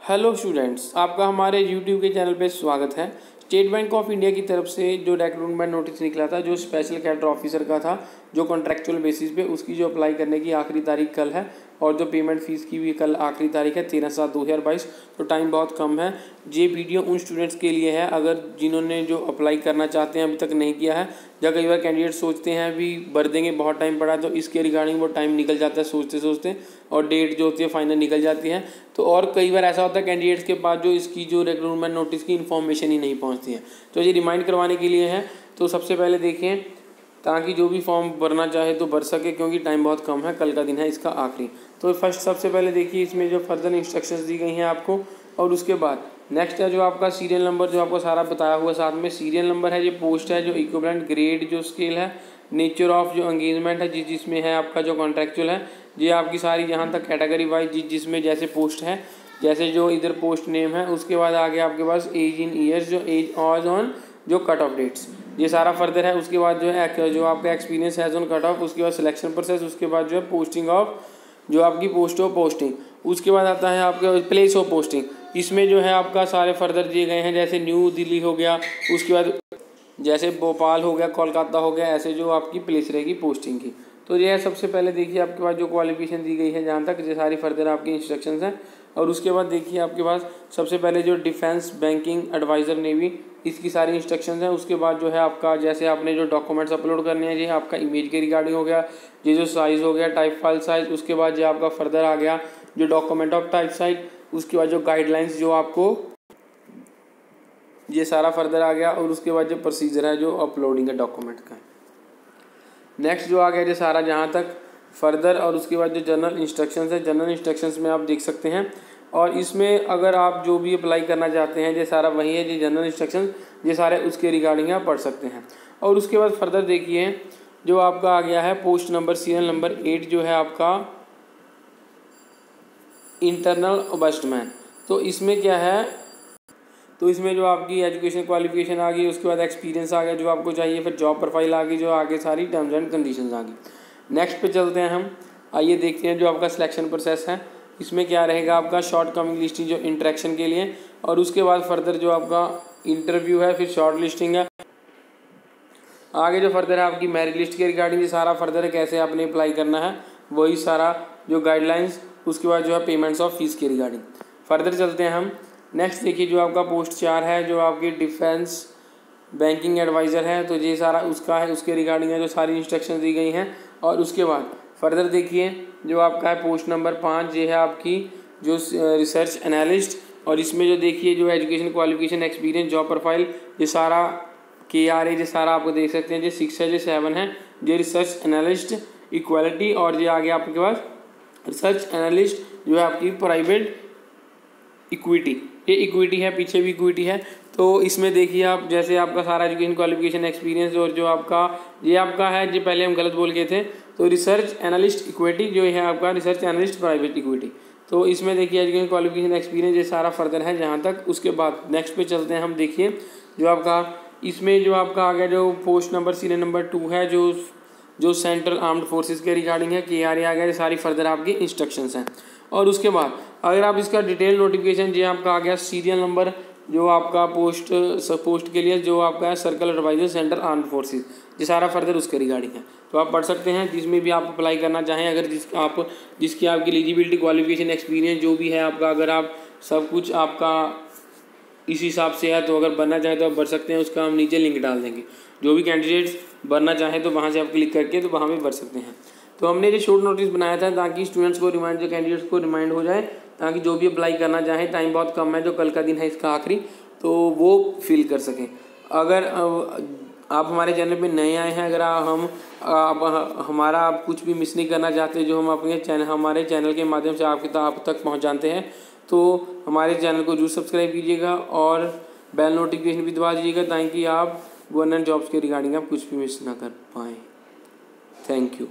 Hello students, आपका हमारे YouTube के चैनल पे स्वागत है। स्टेट बैंक ऑफ़ इंडिया की तरफ़ से जो रिक्रूटमेंट नोटिस निकला था, जो स्पेशल कैडर ऑफिसर का था, जो कॉन्ट्रेक्चुअल बेसिस पे उसकी जो अप्लाई करने की आखिरी तारीख कल है और जो पेमेंट फ़ीस की भी कल आखिरी तारीख है, तेरह सात दो हज़ार बाईस तो टाइम बहुत कम है। ये वीडियो उन स्टूडेंट्स के लिए है, अगर जिन्होंने जो अप्लाई करना चाहते हैं, अभी तक नहीं किया है, या कई बार कैंडिडेट सोचते हैं, अभी भर देंगे, बहुत टाइम पड़ा है तो इसके रिगार्डिंग वो टाइम निकल जाता है सोचते सोचते और डेट जो होती है फाइनल निकल जाती है। तो और कई बार ऐसा होता है कैंडिडेट्स के पास जो इसकी जो रिक्रूटमेंट नोटिस की इन्फॉर्मेशन ही नहीं पहुँचती है। तो ये रिमाइंड करवाने के लिए है। तो सबसे पहले देखिए ताकि जो भी फॉर्म भरना चाहे तो भर सके, क्योंकि टाइम बहुत कम है, कल का दिन है इसका आखिरी। तो फ़र्स्ट सबसे पहले देखिए, इसमें जो फर्दर इंस्ट्रक्शंस दी गई हैं आपको, और उसके बाद नेक्स्ट है जो आपका सीरियल नंबर जो आपको सारा बताया हुआ साथ में सीरियल नंबर है, जो पोस्ट है, जो इक्विपमेंट ग्रेड जो स्केल है नेचर ऑफ़ जो एंगेजमेंट है, जिस जिसमें है आपका जो कॉन्ट्रेक्चुअल है, ये आपकी सारी जहाँ तक कैटेगरी वाइज जिस जिसमें जैसे पोस्ट है, जैसे जो इधर पोस्ट नेम है, उसके बाद आगे आपके पास एज इन ईयर्स जो एज ऑज ऑन जो कट ऑफ़ डेट्स ये सारा फर्दर है। उसके बाद जो है जो आपका एक्सपीरियंस है ऑन कट ऑफ़ उसके बाद सिलेक्शन प्रोसेस उसके बाद जो है पोस्टिंग ऑफ़ जो आपकी पोस्ट ऑफ़ पोस्टिंग उसके बाद आता है आपका प्लेस ऑफ़ पोस्टिंग इसमें जो है आपका सारे फर्दर दिए गए हैं, जैसे न्यू दिल्ली हो गया। उसके बाद जैसे भोपाल हो गया, कोलकाता हो गया, ऐसे जो आपकी प्लेस रहेगी पोस्टिंग की। तो यह सबसे पहले देखिए आपके पास जो क्वालिफिकेशन दी गई है जहाँ तक, ये सारी फर्दर आपकी इंस्ट्रक्शंस हैं। और उसके बाद देखिए आपके पास सबसे पहले जो डिफेंस बैंकिंग एडवाइज़र नेवी इसकी सारी इंस्ट्रक्शंस हैं। उसके बाद जो है आपका, जैसे आपने जो डॉक्यूमेंट्स अपलोड करने हैं, ये आपका इमेज के रिगार्डिंग हो गया। ये जो साइज़ हो गया टाइप फ़ाइल साइज़ उसके बाद जो आपका फर्दर आ गया। जो डॉक्यूमेंट ऑफ़ टाइप साइज़ उसके बाद जो गाइडलाइंस जो आपको, ये सारा फर्दर आ गया और उसके बाद जो प्रोसीजर है, जो अपलोडिंग है डॉक्यूमेंट का नेक्स्ट जो आ गया जो सारा जहाँ तक फर्दर और उसके बाद जो जनरल इंस्ट्रक्शंस है। जनरल इंस्ट्रक्शंस में आप देख सकते हैं। और इसमें अगर आप जो भी अप्लाई करना चाहते हैं, ये सारा वही है जो जनरल इंस्ट्रक्शन ये सारे उसके रिगार्डिंग आप पढ़ सकते हैं। और उसके बाद फर्दर देखिए, जो आपका आ गया है post number serial number eight जो है आपका इंटरनल ओबस्टमैन तो इसमें क्या है? तो इसमें जो आपकी एजुकेशन क्वालिफिकेशन आ गई, उसके बाद एक्सपीरियंस आ गया, जो आपको चाहिए, फिर जॉब प्रोफ़ाइल आ गई, जो आगे सारी टर्म्स एंड कंडीशंस आ गई। नेक्स्ट पे चलते हैं हम। आइए देखते हैं जो आपका सिलेक्शन प्रोसेस है। इसमें क्या रहेगा आपका शॉर्ट कमिंग लिस्टिंग जो इंट्रैक्शन के लिए और उसके बाद फर्दर जो आपका इंटरव्यू है, फिर शॉर्ट लिस्टिंग है। आगे जो फर्दर है आपकी मेरिट लिस्ट के रिगार्डिंग सारा फर्दर है, कैसे आपने अप्लाई करना है, वही सारा जो गाइडलाइंस उसके बाद जो है पेमेंट्स ऑफ़ फ़ीस के रिगार्डिंग फर्दर चलते हैं हम। नेक्स्ट देखिए जो आपका पोस्ट चार है, जो आपकी डिफेंस बैंकिंग एडवाइज़र है तो ये सारा उसका है, उसके रिगार्डिंग है, जो सारी इंस्ट्रक्शन दी गई हैं। और उसके बाद फर्दर देखिए, जो आपका है पोस्ट नंबर पाँच, ये है आपकी जो रिसर्च एनालिस्ट और इसमें जो देखिए, जो education qualification experience, job profile, ये सारा के आर ए जो सारा आपको देख सकते हैं, जो सिक्स है, जो सेवन है जो रिसर्च एनालिस्ट, इक्वालिटी और ये आगे आपके पास रिसर्च एनालिस्ट जो है आपकी प्राइवेट इक्विटी, ये इक्विटी है, पीछे भी इक्विटी है तो इसमें देखिए आप, जैसे आपका सारा एजुकेशन क्वालिफिकेशन एक्सपीरियंस और जो आपका, ये आपका है, जो पहले हम गलत बोल गए थे तो रिसर्च एनालिस्ट इक्विटी जो है आपका रिसर्च एनालिस्ट प्राइवेट इक्विटी तो इसमें देखिए एजुकेशन क्वालिफिकेशन एक्सपीरियंस ये सारा फर्दर है जहाँ तक। उसके बाद नेक्स्ट पे चलते हैं हम, देखिए जो आपका, इसमें जो आपका आ गया जो post number serial number two है, जो जो सेंट्रल आर्म्ड फोर्सेज के रिगार्डिंग है के आर आ गया, ये सारी फर्दर आपकी इंस्ट्रक्शंस हैं। और उसके बाद अगर आप इसका डिटेल नोटिफिकेशन जो आपका आ गया सीरियल नंबर जो आपका पोस्ट पोस्ट के लिए जो आपका है circle advisor centre arm forces ये सारा फर्दर उसके रिगार्डिंग है। तो आप पढ़ सकते हैं, जिसमें भी आप अप्लाई करना चाहें, अगर जिस, आप, जिसकी आपकी एलिजिबिलिटी क्वालिफिकेशन एक्सपीरियंस जो भी है आपका, अगर आप सब कुछ आपका इस हिसाब से है तो अगर बनना चाहें तो आप भर सकते हैं, उसका हम नीचे लिंक डाल देंगे। जो भी कैंडिडेट्स भरना चाहें तो वहाँ से आप क्लिक करके तो वहाँ भी भर सकते हैं। तो हमने ये शॉर्ट नोटिस बनाया था, ताकि स्टूडेंट्स को रिमाइंड कैंडिडेट्स को रिमाइंड हो जाए ताकि जो भी अप्लाई करना चाहें टाइम बहुत कम है, जो कल का दिन है, इसका आखिरी तो वो फिल कर सकें। अगर आप हमारे चैनल पे नए आए हैं, अगर हम, आप, हमारा आप कुछ भी मिस नहीं करना चाहते, जो हम अपने चैनल हमारे चैनल के माध्यम से आपके आप तक पहुँच जानते हैं तो हमारे चैनल को ज़रूर सब्सक्राइब कीजिएगा और बेल नोटिफिकेशन भी दबा दीजिएगा ताकि आप गवर्नमेंट जॉब्स के रिगार्डिंग आप कुछ भी मिस ना कर पाएँ। Thank you